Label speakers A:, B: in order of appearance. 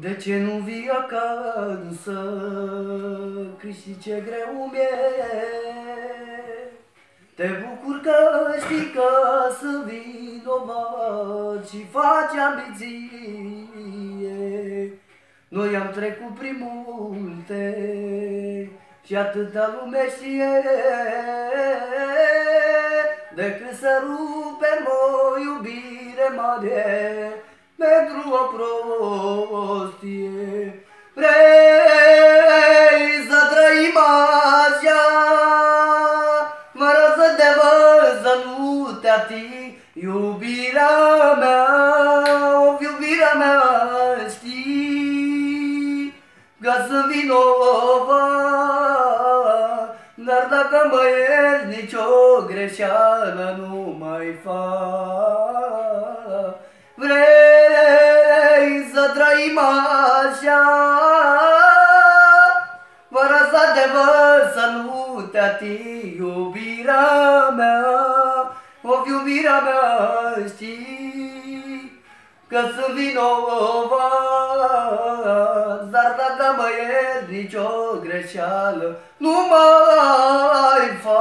A: De ce nu vii acasă, că știi ce greu mi-e? Te bucur că știi că sunt vinovat și faci ambiție. Noi am trecut prin multe și atâta lume știe Decât să rupem o iubire mare pentru o prostie. Vrei să trăim așa Fără să te văd, să nu te ating. Iubirea mea, o iubirea mea știi? Că sunt vinovat Dar dacă mă ierți, nicio greșeală nu mai fac. Vrei să trăim așa Fără să te văd, să nu te ating Iubirea mea, o iubirea mea știi Că sunt vinovat Dar dacă mă ierți, nicio greșeală Nu mai fac